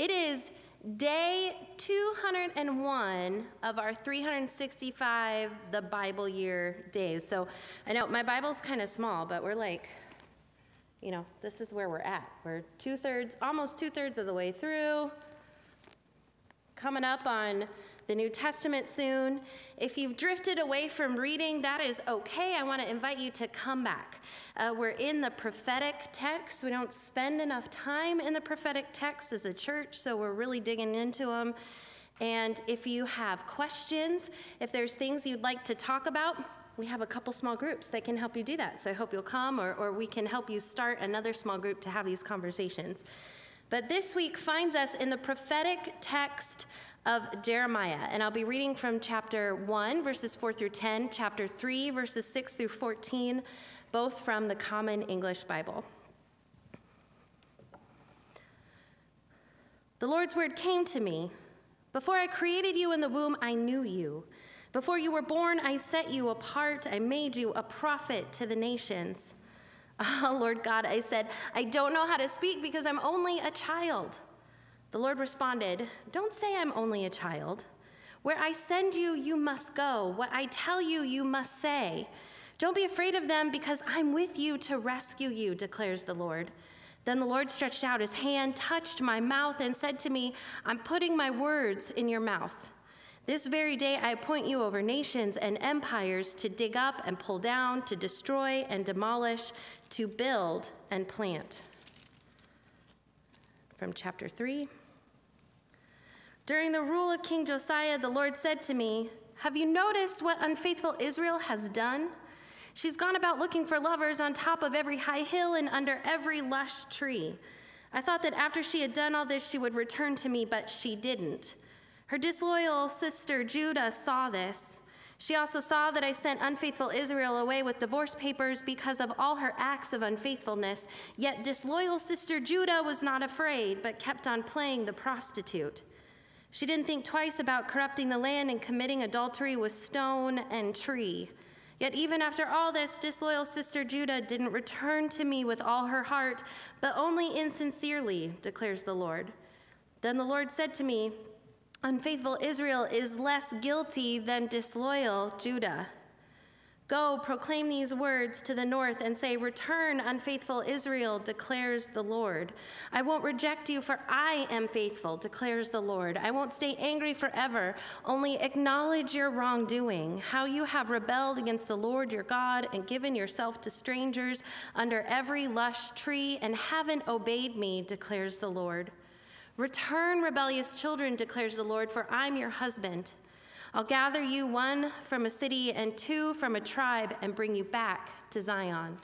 It is day 201 of our 365 the Bible year days. So I know my Bible's kind of small, but we're like, you know, this is where we're at. We're two thirds, almost two thirds of the way through. Coming up on the New Testament soon. If you've drifted away from reading, that is okay. I want to invite you to come back. Uh, we're in the prophetic text. We don't spend enough time in the prophetic text as a church, so we're really digging into them. And if you have questions, if there's things you'd like to talk about, we have a couple small groups that can help you do that. So I hope you'll come, or, or we can help you start another small group to have these conversations. But this week finds us in the prophetic text of Jeremiah. And I'll be reading from chapter 1, verses 4 through 10, chapter 3, verses 6 through 14, both from the Common English Bible. The Lord's word came to me. Before I created you in the womb, I knew you. Before you were born, I set you apart. I made you a prophet to the nations. Oh, Lord God, I said, I don't know how to speak because I'm only a child. The Lord responded, Don't say I'm only a child. Where I send you, you must go. What I tell you, you must say. Don't be afraid of them because I'm with you to rescue you, declares the Lord. Then the Lord stretched out his hand, touched my mouth, and said to me, I'm putting my words in your mouth. This very day I appoint you over nations and empires to dig up and pull down, to destroy and demolish, to build and plant. From chapter 3. During the rule of King Josiah, the Lord said to me, Have you noticed what unfaithful Israel has done? She's gone about looking for lovers on top of every high hill and under every lush tree. I thought that after she had done all this, she would return to me, but she didn't. Her disloyal sister Judah saw this. She also saw that I sent unfaithful Israel away with divorce papers because of all her acts of unfaithfulness. Yet disloyal sister Judah was not afraid, but kept on playing the prostitute. She didn't think twice about corrupting the land and committing adultery with stone and tree. Yet, even after all this, disloyal sister Judah didn't return to me with all her heart, but only insincerely, declares the Lord. Then the Lord said to me, Unfaithful Israel is less guilty than disloyal Judah. Go, proclaim these words to the north and say, Return, unfaithful Israel, declares the Lord. I won't reject you, for I am faithful, declares the Lord. I won't stay angry forever, only acknowledge your wrongdoing, how you have rebelled against the Lord your God and given yourself to strangers under every lush tree and haven't obeyed me, declares the Lord. Return, rebellious children, declares the Lord, for I'm your husband. I'll gather you one from a city and two from a tribe and bring you back to Zion.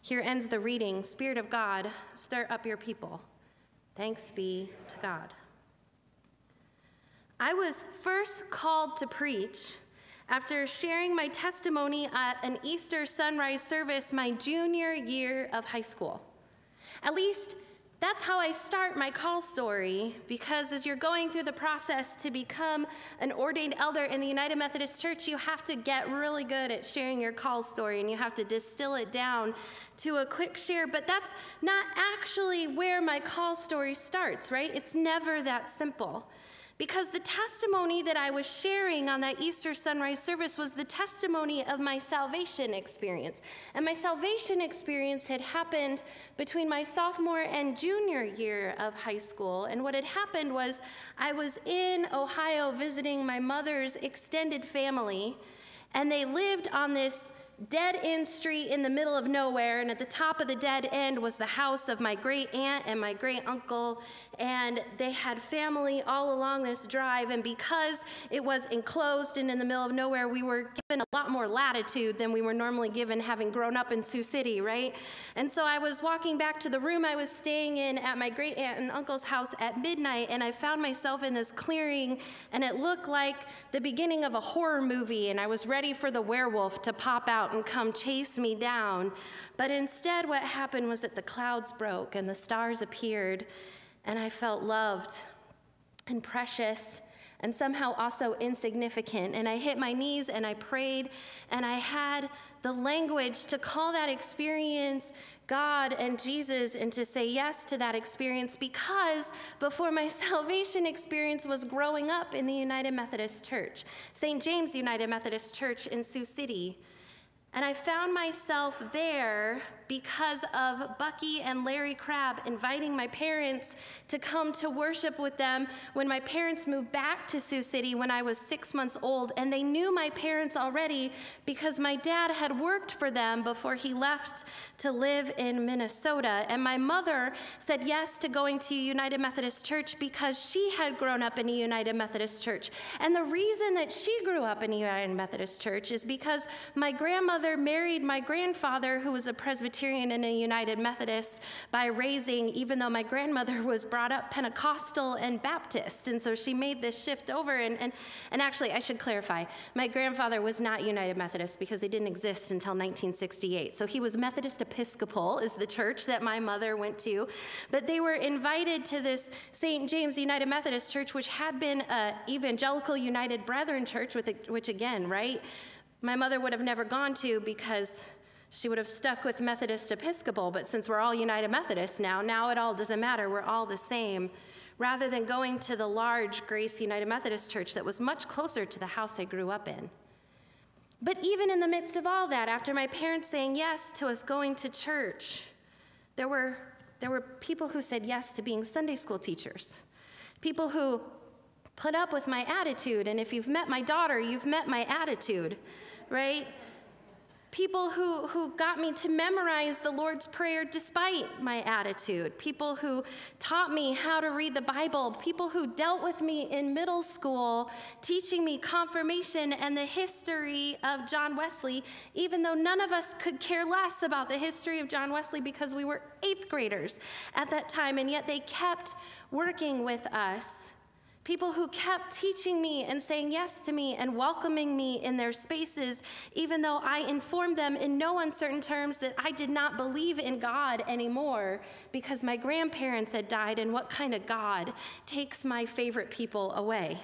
Here ends the reading. Spirit of God, stir up your people. Thanks be to God. I was first called to preach after sharing my testimony at an Easter sunrise service my junior year of high school. At least that's how I start my call story because as you're going through the process to become an ordained elder in the United Methodist Church, you have to get really good at sharing your call story and you have to distill it down to a quick share. But that's not actually where my call story starts, right? It's never that simple. Because the testimony that I was sharing on that Easter sunrise service was the testimony of my salvation experience. And my salvation experience had happened between my sophomore and junior year of high school. And what had happened was I was in Ohio visiting my mother's extended family, and they lived on this dead end street in the middle of nowhere, and at the top of the dead end was the house of my great aunt and my great uncle and they had family all along this drive. And because it was enclosed and in the middle of nowhere, we were given a lot more latitude than we were normally given having grown up in Sioux City, right? And so I was walking back to the room I was staying in at my great aunt and uncle's house at midnight, and I found myself in this clearing, and it looked like the beginning of a horror movie, and I was ready for the werewolf to pop out and come chase me down. But instead, what happened was that the clouds broke and the stars appeared and I felt loved and precious and somehow also insignificant. And I hit my knees and I prayed, and I had the language to call that experience God and Jesus and to say yes to that experience because before my salvation experience was growing up in the United Methodist Church, St. James United Methodist Church in Sioux City. And I found myself there because of Bucky and Larry Crabb inviting my parents to come to worship with them when my parents moved back to Sioux City when I was six months old. And they knew my parents already because my dad had worked for them before he left to live in Minnesota. And my mother said yes to going to United Methodist Church because she had grown up in a United Methodist Church. And the reason that she grew up in a United Methodist Church is because my grandmother married my grandfather, who was a Presbyterian Presbyterian and a United Methodist by raising, even though my grandmother was brought up Pentecostal and Baptist. And so she made this shift over. And, and, and actually, I should clarify my grandfather was not United Methodist because they didn't exist until 1968. So he was Methodist Episcopal, is the church that my mother went to. But they were invited to this St. James United Methodist Church, which had been an evangelical United Brethren church, with which again, right? My mother would have never gone to because she would have stuck with Methodist Episcopal, but since we're all United Methodists now, now it all doesn't matter. We're all the same. Rather than going to the large Grace United Methodist Church that was much closer to the house I grew up in. But even in the midst of all that, after my parents saying yes to us going to church, there were, there were people who said yes to being Sunday school teachers, people who put up with my attitude. And if you've met my daughter, you've met my attitude, right? People who, who got me to memorize the Lord's Prayer despite my attitude, people who taught me how to read the Bible, people who dealt with me in middle school, teaching me confirmation and the history of John Wesley, even though none of us could care less about the history of John Wesley because we were eighth graders at that time, and yet they kept working with us People who kept teaching me and saying yes to me and welcoming me in their spaces, even though I informed them in no uncertain terms that I did not believe in God anymore because my grandparents had died, and what kind of God takes my favorite people away?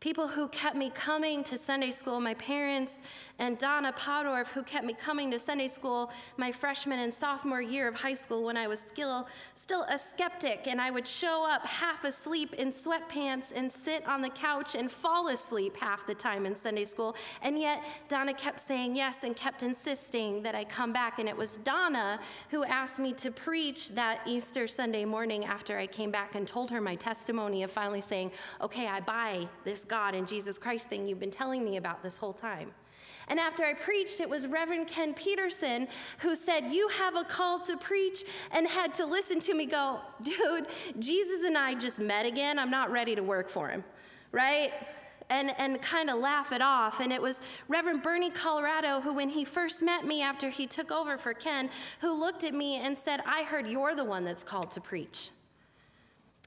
People who kept me coming to Sunday school, my parents and Donna Podorf, who kept me coming to Sunday school my freshman and sophomore year of high school when I was still, still a skeptic and I would show up half asleep in sweatpants and sit on the couch and fall asleep half the time in Sunday school. And yet, Donna kept saying yes and kept insisting that I come back. And it was Donna who asked me to preach that Easter Sunday morning after I came back and told her my testimony of finally saying, okay, I buy this God and Jesus Christ thing you've been telling me about this whole time. And after I preached, it was Reverend Ken Peterson who said, You have a call to preach, and had to listen to me go, Dude, Jesus and I just met again. I'm not ready to work for him, right? and, and kind of laugh it off. And it was Reverend Bernie Colorado who, when he first met me after he took over for Ken, who looked at me and said, I heard you're the one that's called to preach.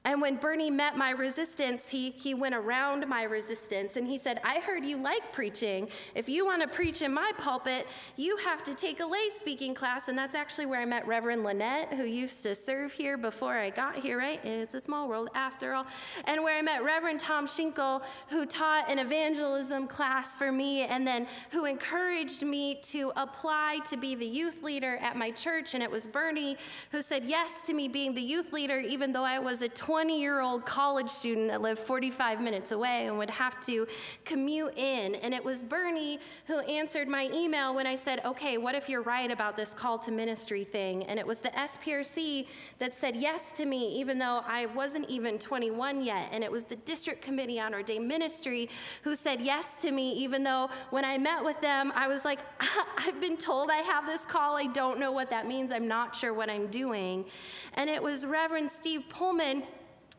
And when Bernie met my resistance, he, he went around my resistance and he said, I heard you like preaching. If you want to preach in my pulpit, you have to take a lay speaking class. And that's actually where I met Reverend Lynette, who used to serve here before I got here, right? It's a small world after all. And where I met Reverend Tom Schinkel, who taught an evangelism class for me and then who encouraged me to apply to be the youth leader at my church. And it was Bernie who said yes to me being the youth leader, even though I was a 20 year old college student that lived 45 minutes away and would have to commute in. And it was Bernie who answered my email when I said, okay, what if you're right about this call to ministry thing? And it was the SPRC that said yes to me, even though I wasn't even 21 yet. And it was the District Committee on Ordained Ministry who said yes to me, even though when I met with them, I was like, I've been told I have this call. I don't know what that means. I'm not sure what I'm doing. And it was Reverend Steve Pullman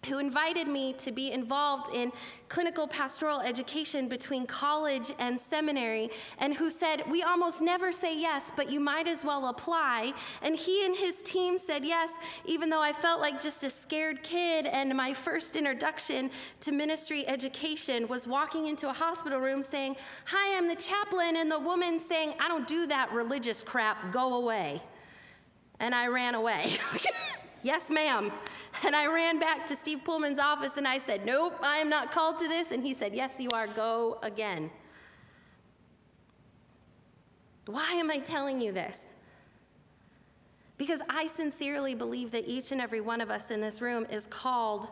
who invited me to be involved in clinical pastoral education between college and seminary, and who said, We almost never say yes, but you might as well apply. And he and his team said yes, even though I felt like just a scared kid. And my first introduction to ministry education was walking into a hospital room saying, Hi, I'm the chaplain, and the woman saying, I don't do that religious crap, go away. And I ran away. Yes, ma'am. And I ran back to Steve Pullman's office and I said, Nope, I am not called to this. And he said, Yes, you are. Go again. Why am I telling you this? Because I sincerely believe that each and every one of us in this room is called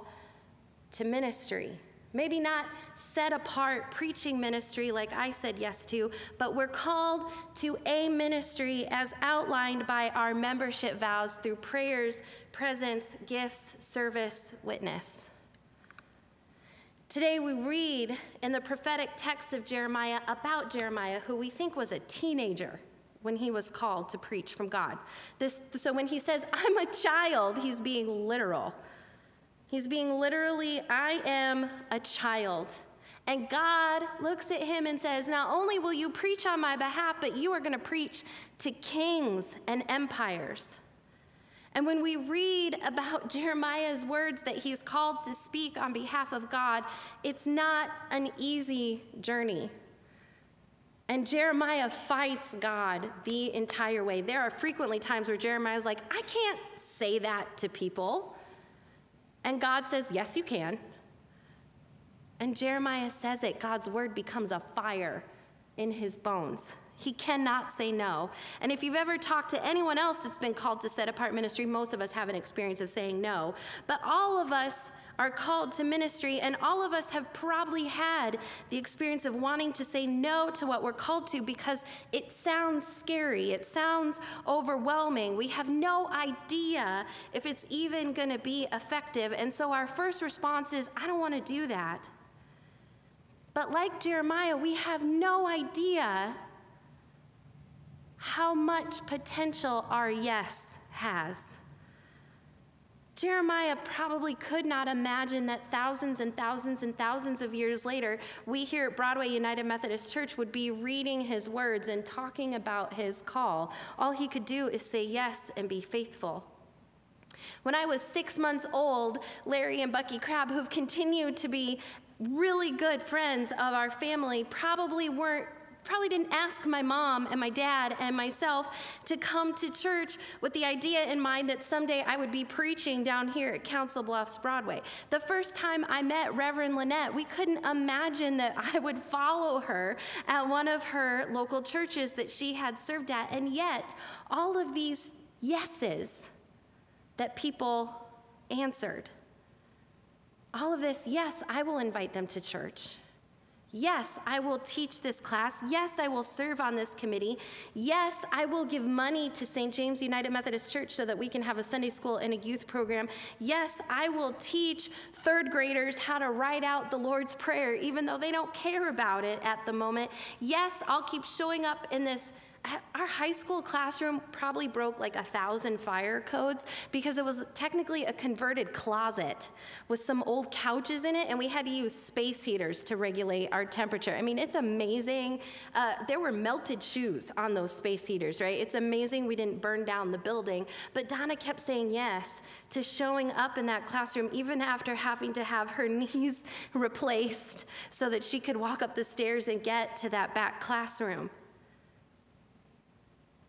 to ministry. Maybe not set apart preaching ministry like I said yes to, but we're called to a ministry as outlined by our membership vows through prayers, presence, gifts, service, witness. Today we read in the prophetic text of Jeremiah about Jeremiah, who we think was a teenager when he was called to preach from God. This, so when he says, I'm a child, he's being literal. He's being literally, I am a child. And God looks at him and says, Not only will you preach on my behalf, but you are going to preach to kings and empires. And when we read about Jeremiah's words that he's called to speak on behalf of God, it's not an easy journey. And Jeremiah fights God the entire way. There are frequently times where Jeremiah is like, I can't say that to people. And God says, Yes, you can. And Jeremiah says it. God's word becomes a fire in his bones. He cannot say no. And if you've ever talked to anyone else that's been called to set apart ministry, most of us have an experience of saying no. But all of us are called to ministry, and all of us have probably had the experience of wanting to say no to what we're called to because it sounds scary, it sounds overwhelming. We have no idea if it's even going to be effective. And so our first response is, I don't want to do that. But like Jeremiah, we have no idea how much potential our yes has. Jeremiah probably could not imagine that thousands and thousands and thousands of years later, we here at Broadway United Methodist Church would be reading his words and talking about his call. All he could do is say yes and be faithful. When I was six months old, Larry and Bucky Crabb, who've continued to be really good friends of our family, probably weren't probably didn't ask my mom and my dad and myself to come to church with the idea in mind that someday I would be preaching down here at Council Bluffs Broadway. The first time I met Reverend Lynette, we couldn't imagine that I would follow her at one of her local churches that she had served at. And yet, all of these yeses that people answered. All of this, yes, I will invite them to church. Yes, I will teach this class. Yes, I will serve on this committee. Yes, I will give money to St. James United Methodist Church so that we can have a Sunday school and a youth program. Yes, I will teach third graders how to write out the Lord's Prayer, even though they don't care about it at the moment. Yes, I'll keep showing up in this our high school classroom probably broke like a thousand fire codes because it was technically a converted closet with some old couches in it, and we had to use space heaters to regulate our temperature. I mean, it's amazing. Uh, there were melted shoes on those space heaters, right? It's amazing we didn't burn down the building. But Donna kept saying yes to showing up in that classroom, even after having to have her knees replaced so that she could walk up the stairs and get to that back classroom.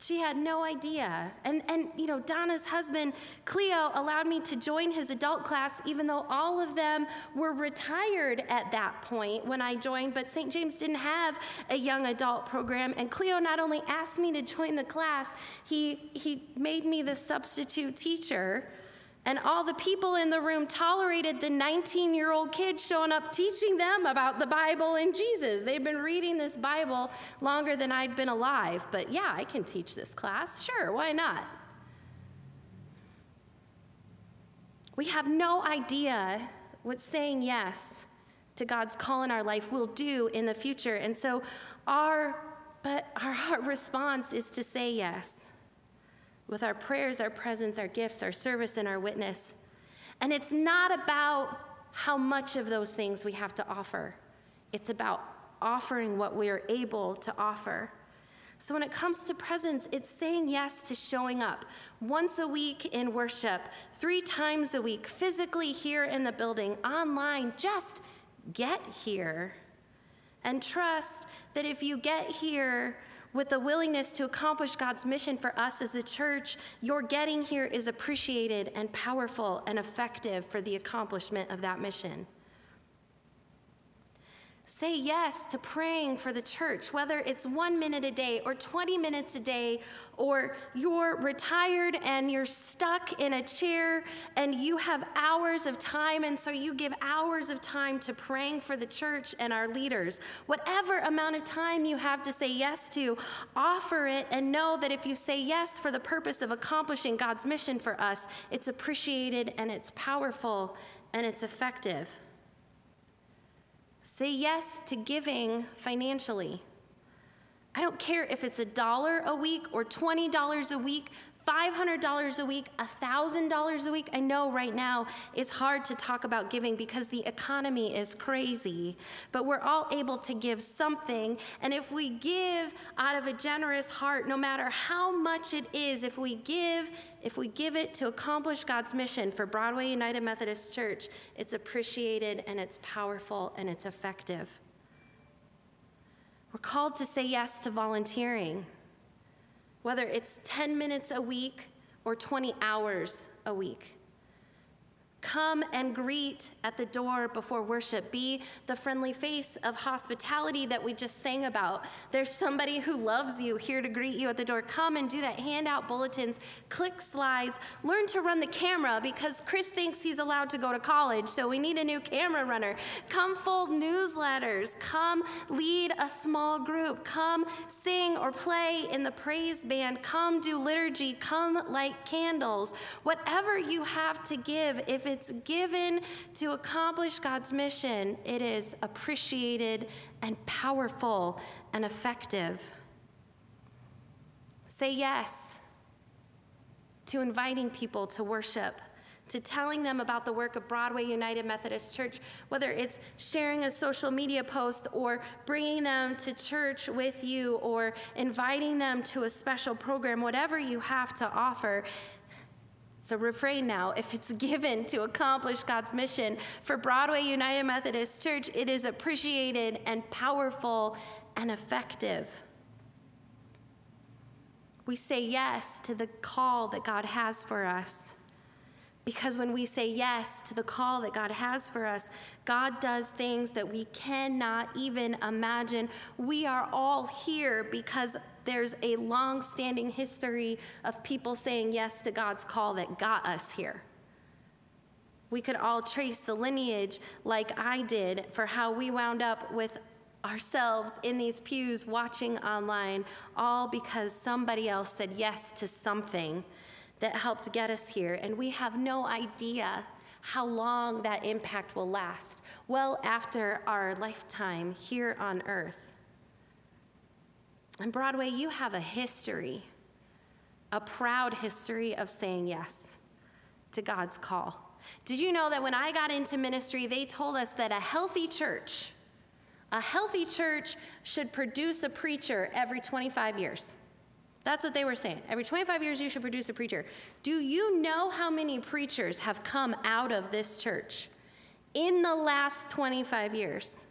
She had no idea. And, and, you know, Donna's husband, Cleo, allowed me to join his adult class, even though all of them were retired at that point when I joined. But St. James didn't have a young adult program. And Cleo not only asked me to join the class, he, he made me the substitute teacher and all the people in the room tolerated the 19 year old kid showing up teaching them about the Bible and Jesus. They've been reading this Bible longer than I'd been alive. But yeah, I can teach this class. Sure, why not? We have no idea what saying yes to God's call in our life will do in the future. And so our but our response is to say yes with our prayers, our presence, our gifts, our service, and our witness. And it's not about how much of those things we have to offer, it's about offering what we are able to offer. So, when it comes to presence, it's saying yes to showing up once a week in worship, three times a week, physically here in the building, online. Just get here and trust that if you get here with the willingness to accomplish God's mission for us as a church, your getting here is appreciated and powerful and effective for the accomplishment of that mission. Say yes to praying for the church, whether it's one minute a day or 20 minutes a day, or you're retired and you're stuck in a chair and you have hours of time, and so you give hours of time to praying for the church and our leaders. Whatever amount of time you have to say yes to, offer it and know that if you say yes for the purpose of accomplishing God's mission for us, it's appreciated and it's powerful and it's effective. Say yes to giving financially. I don't care if it's a dollar a week or $20 a week, $500 a week, $1,000 a week. I know right now it's hard to talk about giving because the economy is crazy, but we're all able to give something. And if we give out of a generous heart, no matter how much it is, if we give, if we give it to accomplish God's mission for Broadway United Methodist Church, it's appreciated and it's powerful and it's effective. We're called to say yes to volunteering whether it's 10 minutes a week or 20 hours a week. Come and greet at the door before worship. Be the friendly face of hospitality that we just sang about. There's somebody who loves you here to greet you at the door. Come and do that. Hand out bulletins, click slides, learn to run the camera because Chris thinks he's allowed to go to college, so we need a new camera runner. Come fold newsletters. Come lead a small group. Come sing or play in the praise band. Come do liturgy. Come light candles. Whatever you have to give, if it's given to accomplish God's mission, it is appreciated and powerful and effective. Say yes to inviting people to worship to telling them about the work of Broadway United Methodist Church, whether it's sharing a social media post or bringing them to church with you or inviting them to a special program, whatever you have to offer, so refrain now. If it's given to accomplish God's mission for Broadway United Methodist Church, it is appreciated and powerful and effective. We say yes to the call that God has for us. Because when we say yes to the call that God has for us, God does things that we cannot even imagine. We are all here because there's a long standing history of people saying yes to God's call that got us here. We could all trace the lineage like I did for how we wound up with ourselves in these pews watching online, all because somebody else said yes to something that helped get us here. And we have no idea how long that impact will last, well after our lifetime here on earth. And Broadway, you have a history, a proud history of saying yes to God's call. Did you know that when I got into ministry, they told us that a healthy church, a healthy church should produce a preacher every 25 years. That's what they were saying. Every 25 years, you should produce a preacher. Do you know how many preachers have come out of this church in the last 25 years?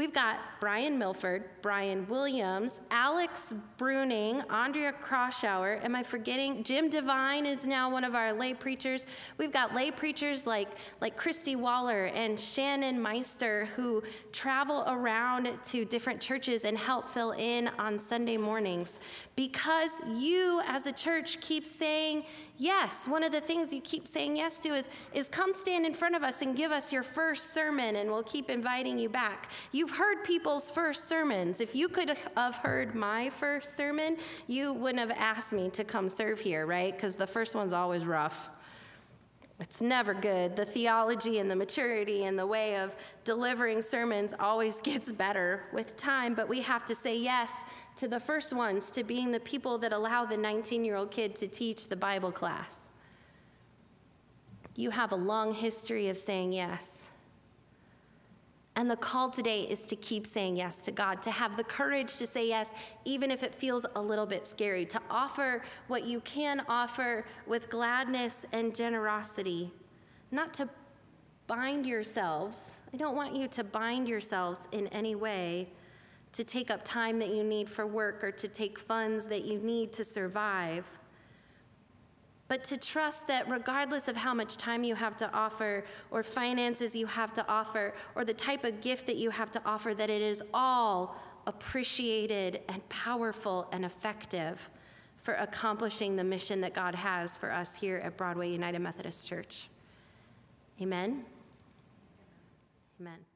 We've got Brian Milford, Brian Williams, Alex Bruning, Andrea Kroshauer. Am I forgetting? Jim Devine is now one of our lay preachers. We've got lay preachers like, like Christy Waller and Shannon Meister who travel around to different churches and help fill in on Sunday mornings. Because you, as a church, keep saying yes. One of the things you keep saying yes to is, is come stand in front of us and give us your first sermon, and we'll keep inviting you back. You've heard people's first sermons. If you could have heard my first sermon, you wouldn't have asked me to come serve here, right? Because the first one's always rough. It's never good. The theology and the maturity and the way of delivering sermons always gets better with time, but we have to say yes to the first ones, to being the people that allow the 19 year old kid to teach the Bible class. You have a long history of saying yes. And the call today is to keep saying yes to God, to have the courage to say yes, even if it feels a little bit scary, to offer what you can offer with gladness and generosity, not to bind yourselves. I don't want you to bind yourselves in any way to take up time that you need for work or to take funds that you need to survive. But to trust that regardless of how much time you have to offer, or finances you have to offer, or the type of gift that you have to offer, that it is all appreciated and powerful and effective for accomplishing the mission that God has for us here at Broadway United Methodist Church. Amen. Amen.